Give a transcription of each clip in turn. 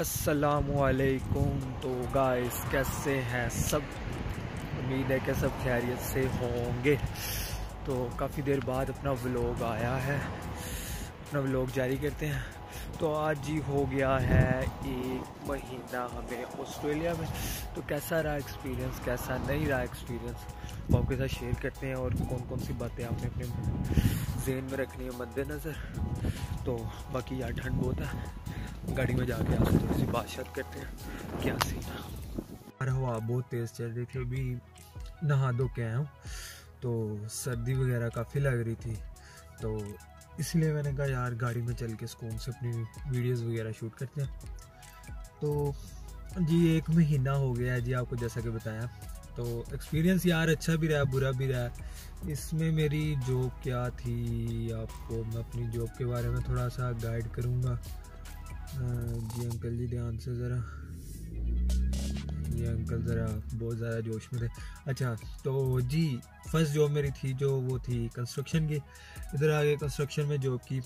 असलकुम तो गाइस कैसे हैं सब? उम्मीद है कि सब खैरियत से होंगे। तो काफ़ी देर बाद अपना व्लॉग आया है। अपना व्लॉग जारी करते हैं। तो आज ही हो गया है एक महीना हमें ऑस्ट्रेलिया में। तो कैसा रहा एक्सपीरियंस कैसा नहीं रहा एक्सपीरियंस वो आपके साथ शेयर करते हैं और कौन कौन सी बातें आपने अपने जेन में रखनी है, मद्देनज़र। तो बाकी यार ठंड बहुत है। गाड़ी में जाके आपसे थोड़ी सी बात करते हैं, क्या सीन है। हवा बहुत तेज़ चल रही थी, अभी नहा धो के आया हूँ तो सर्दी वगैरह काफ़ी लग रही थी तो इसलिए मैंने कहा यार गाड़ी में चल के सुकून से अपनी वीडियोस वगैरह शूट करते हैं। तो जी, एक महीना हो गया है जी आपको जैसा कि बताया तो एक्सपीरियंस यार अच्छा भी रहा, बुरा भी रहा। इसमें मेरी जॉब क्या थी, आपको मैं अपनी जॉब के बारे में थोड़ा सा गाइड करूँगा। जी अंकल जी, ध्यान से ज़रा। ये अंकल ज़रा बहुत ज़्यादा जोश में थे। अच्छा तो जी फ़र्स्ट जॉब मेरी थी जो वो थी कंस्ट्रक्शन की। इधर आगे कंस्ट्रक्शन में जॉब की।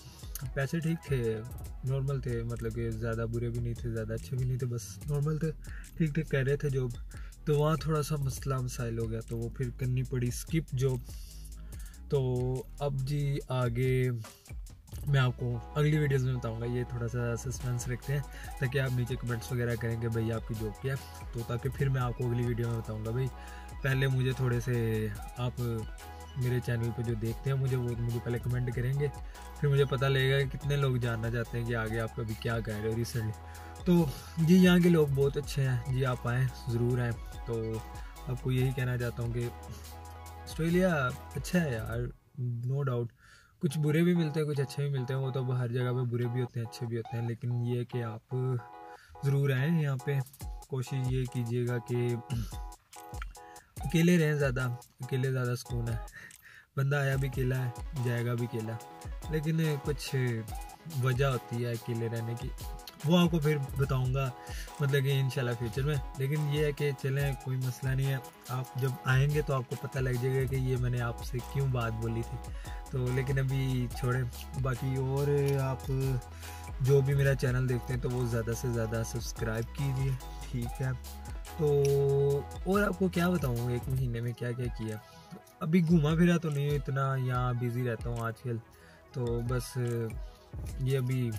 पैसे ठीक थे नॉर्मल थे मतलब कि ज़्यादा बुरे भी नहीं थे, ज़्यादा अच्छे भी नहीं थे, बस नॉर्मल थे, ठीक ठीक कह रहे थे जॉब तो वहाँ थोड़ा सा मसला मसाइल हो गया तो वो फिर करनी पड़ी स्किप जॉब तो अब जी आगे मैं आपको अगली वीडियोस में बताऊँगा, ये थोड़ा सा सस्पेंस रखते हैं, ताकि आप नीचे कमेंट्स वगैरह करेंगे, भाई, आपकी जॉब क्या है? तो ताकि फिर मैं आपको अगली वीडियो में बताऊँगा, भाई, पहले मुझे थोड़े से आप मेरे चैनल पे जो देखते हैं मुझे, वो मुझे पहले कमेंट करेंगे, फिर मुझे पता लगेगा कि कितने लोग जानना चाहते हैं कि आगे आप अभी क्या कह रहे हो रिसेंटली तो जी, यहाँ के लोग बहुत अच्छे हैं, जी, आप आएँ, ज़रूर आएँ। तो आपको यही कहना चाहता हूँ कि, ऑस्ट्रेलिया अच्छा है यार नो डाउट कुछ बुरे भी मिलते हैं, कुछ अच्छे भी मिलते हैं। वो तो हर जगह पे बुरे भी होते हैं, अच्छे भी होते हैं। लेकिन ये कि आप ज़रूर आए यहाँ पे। कोशिश ये कीजिएगा कि अकेले रहें ज़्यादा। अकेले ज़्यादा सुकून है। बंदा आया भी अकेला है, जाएगा भी अकेला। लेकिन कुछ वजह होती है अकेले रहने की। वो आपको फिर बताऊँगा मतलब कि इन फ्यूचर में। लेकिन ये है कि चलें, कोई मसला नहीं है। आप जब आएँगे तो आपको पता लग जाएगा कि ये मैंने आपसे क्यों बात बोली थी। तो लेकिन अभी छोड़ें। बाकी और आप जो भी मेरा चैनल देखते हैं तो वो ज़्यादा से ज़्यादा सब्सक्राइब कीजिए। ठीक है? तो और आपको क्या बताऊँ, एक महीने में क्या क्या? किया अभी घूमा फिरा तो नहीं, इतना यहाँ बिज़ी रहता हूँ आजकल। तो बस ये अभी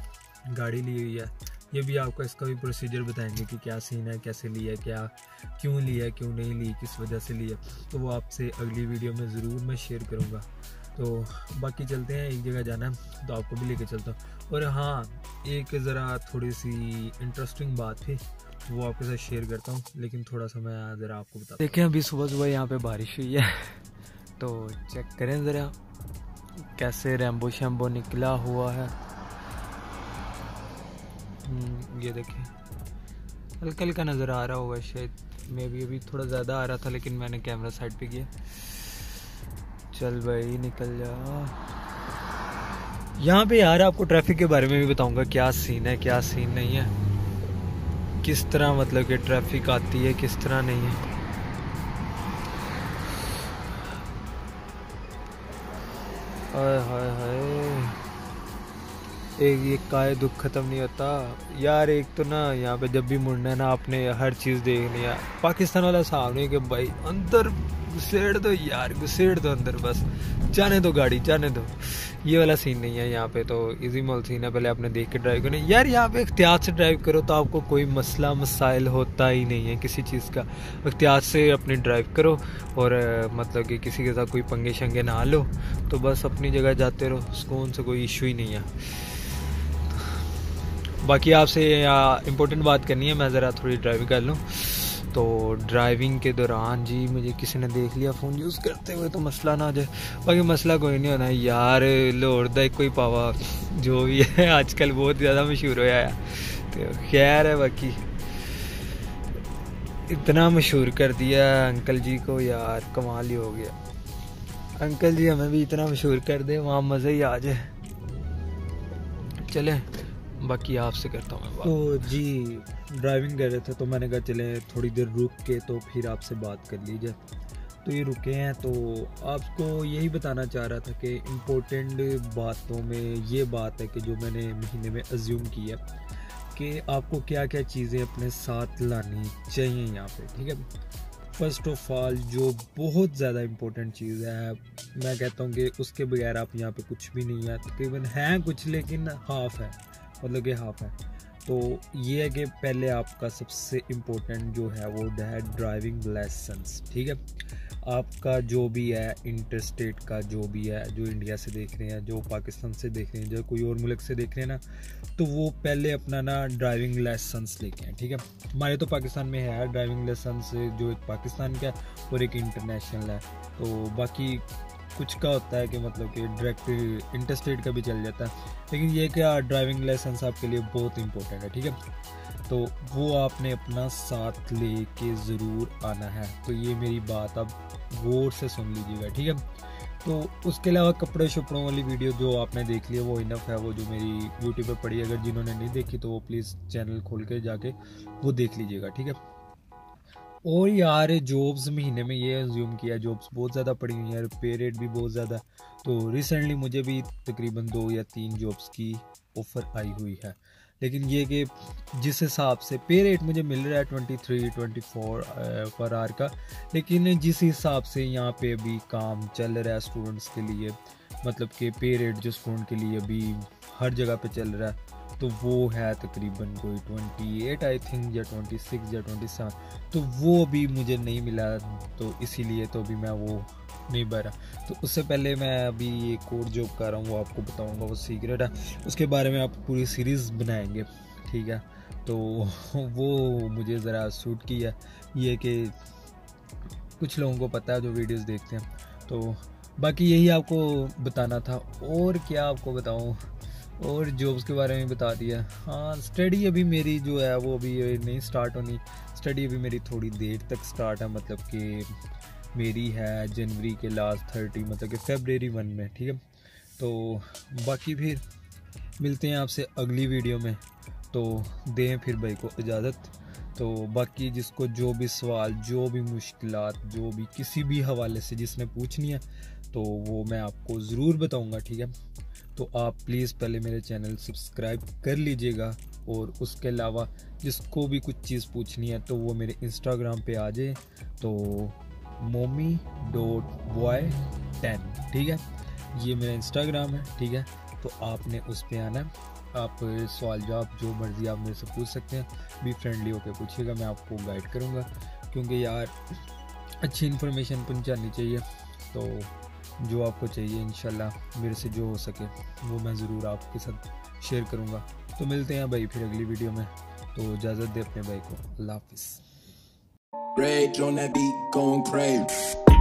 गाड़ी ली हुई है। ये भी आपको इसका भी प्रोसीजर बताएँगे कि क्या सीन है, कैसे लिया क्या, क्यों लिया क्यों नहीं ली, किस वजह से लिया तो वो आपसे अगली वीडियो में ज़रूर मैं शेयर करूँगा। तो बाकी चलते हैं, एक जगह जाना है तो आपको भी लेके चलता हूँ। और हाँ एक ज़रा थोड़ी सी इंटरेस्टिंग बात थी वो आपके साथ शेयर करता हूँ, लेकिन थोड़ा सा मैं ज़रा आपको बता देखें, अभी सुबह सुबह यहाँ पे बारिश हुई है तो चेक करें ज़रा, कैसे रैम्बो शैम्बो निकला हुआ है। ये देखें। हल्का हल्का नज़र आ रहा होगा शायद। मे भी अभी थोड़ा ज़्यादा आ रहा था, लेकिन मैंने कैमरा साइड पे किया। चल भाई, निकल जा। यहाँ पे यार आपको ट्रैफ़िक के बारे में भी बताऊँगा, क्या सीन है, क्या सीन नहीं है। किस तरह मतलब कि ट्रैफ़िक आती है, किस तरह नहीं है। हाय हाय हाय। एक ये काय दुख खत्म नहीं होता। यार, एक तो ना यहाँ पे जब भी मुड़ना है ना, आपने हर चीज़ देखनी है। पाकिस्तान वाला नहीं कि भाई, अंदर घुसेड़ दो यार, घुसेड़ दो अंदर बस। जाने दो गाड़ी, जाने दो। ये वाला सीन नहीं है यहाँ पे तो इजी मॉल सीन है, पहले आपने देख के ड्राइव करना यार, यहाँ पे एहतियात से ड्राइव करो तो आपको कोई मसला, मसाइल होता ही नहीं है किसी चीज़ का। एहतियात से अपनी ड्राइव करो और मतलब कि किसी के साथ कोई पंगे शंगे ना लो। तो बस अपनी जगह जाते रहो सुकून से कोई इशू ही नहीं है। बाकी आपसे इम्पोर्टेंट बात करनी है, मैं ज़रा थोड़ी ड्राइविंग कर लूँ। तो ड्राइविंग के दौरान जी, मुझे किसी ने देख लिया फ़ोन यूज़ करते हुए तो मसला ना आ जाए। बाकी मसला कोई नहीं होना। यार लोड़दा कोई पावा, जो भी है, आजकल बहुत ज़्यादा मशहूर होया है। तो खैर है बाकी। इतना मशहूर कर दिया अंकल जी को, यार, कमाल ही हो गया। अंकल जी, हमें भी इतना मशहूर कर दे, वहाँ मज़ा ही आ जाए। चले। बाकी आपसे करता हूँ तो जी ड्राइविंग कर रहे थे तो मैंने कहा चले थोड़ी देर रुक के तो फिर आपसे बात कर लीजिए तो ये रुके हैं तो आपको यही बताना चाह रहा था कि इम्पोर्टेंट बातों में ये बात है कि जो मैंने महीने में अज्यूम की है कि आपको क्या क्या चीज़ें अपने साथ लानी चाहिए यहाँ पे, ठीक है? फ़र्स्ट ऑफ़ ऑल जो बहुत ज़्यादा इम्पोर्टेंट चीज़ है, मैं कहता हूँ कि उसके बगैर आप यहाँ पे कुछ भी नहीं है। तकरीबन है कुछ, लेकिन हाफ़ है। मतलब कि हाफ़ है। तो ये है कि पहले आपका सबसे इम्पोर्टेंट जो है वो है ड्राइविंग लाइसेंस ठीक है? आपका जो भी है इंटर स्टेट का जो भी है, जो इंडिया से देख रहे हैं, जो पाकिस्तान से देख रहे हैं, जो कोई और मुल्क से देख रहे हैं ना तो वो पहले अपना ना ड्राइविंग लाइसेंस लेके हैं ठीक है? हमारे तो पाकिस्तान में है ड्राइविंग लाइसेंस जो एक पाकिस्तान का है और एक इंटरनेशनल है। तो बाकी कुछ का होता है कि मतलब कि डायरेक्ट इंटरस्टेट का भी चल जाता है। लेकिन ये क्या ड्राइविंग लाइसेंस आपके लिए बहुत इंपॉर्टेंट है, ठीक है? तो वो आपने अपना साथ ले के ज़रूर आना है। तो ये मेरी बात आप गौर से सुन लीजिएगा, ठीक है? तो उसके अलावा कपड़े शपड़ों वाली वीडियो जो आपने देख ली है, वो इनफ है। वो जो मेरी यूट्यूब पर पड़ी है, अगर जिन्होंने नहीं देखी तो वो प्लीज़ चैनल खोल के जाके वो देख लीजिएगा, ठीक है? और यार जॉब्स महीने में ये एज्यूम किया जॉब्स बहुत ज़्यादा पड़ी हुई हैं पे रेट भी बहुत ज़्यादा। तो रिसेंटली मुझे भी तकरीबन दो या तीन जॉब्स की ऑफ़र आई हुई है। लेकिन ये कि जिस हिसाब से पे रेट मुझे मिल रहा है ट्वेंटी थ्री ट्वेंटी फोर पर आर का, लेकिन जिस हिसाब से यहाँ पे अभी काम चल रहा है स्टूडेंट्स के लिए मतलब कि पे रेट जो स्टूडेंट के लिए अभी हर जगह पे चल रहा है तो वो है तकरीबन कोई ट्वेंटी एट आई थिंक या ट्वेंटी सिक्स, या ट्वेंटी सेवन। तो वो अभी मुझे नहीं मिला तो इसीलिए तो अभी मैं वो नहीं भरा। तो उससे पहले मैं अभी एक और जॉब कर रहा हूँ, वो आपको बताऊँगा, वो सीक्रेट है। उसके बारे में आप पूरी सीरीज़ बनाएँगे, ठीक है? तो वो मुझे ज़रा सूट किया। ये कि कुछ लोगों को पता है, जो वीडियोस देखते हैं। तो बाकी यही आपको बताना था। और क्या आपको बताऊँ? और जॉब्स के बारे में बता दिया। हाँ स्टडी अभी मेरी जो है, वो अभी नहीं स्टार्ट होनी। स्टडी अभी मेरी थोड़ी देर तक स्टार्ट है मतलब कि मेरी है जनवरी के लास्ट थर्टी मतलब कि फेबररी वन में, ठीक है? तो बाकी फिर मिलते हैं आपसे अगली वीडियो में। तो दें फिर भाई को इजाज़त। तो बाकी जिसको जो भी सवाल, जो भी मुश्किल जो भी किसी भी हवाले से जिसने पूछनी है तो वो मैं आपको ज़रूर बताऊँगा, ठीक है? तो आप प्लीज़ पहले मेरे चैनल सब्सक्राइब कर लीजिएगा और उसके अलावा जिसको भी कुछ चीज़ पूछनी है तो वो मेरे इंस्टाग्राम पे आ जाए। तो मोमी डॉट बॉय टेन ठीक है? ये मेरा इंस्टाग्राम है, ठीक है? तो आपने उस पर आना आप सवाल जवाब जो मर्ज़ी आप मेरे से पूछ सकते हैं भी फ्रेंडली होकर पूछिएगा मैं आपको गाइड करूँगा। क्योंकि यार अच्छी इन्फॉर्मेशन पहुँचानी चाहिए। तो जो आपको चाहिए इन मेरे से जो हो सके वो मैं ज़रूर आपके साथ शेयर करूँगा। तो मिलते हैं भाई फिर अगली वीडियो में। तो इजाज़त दे अपने भाई को। अल्लाह हाफिज़। Rage on that beat, going crazy.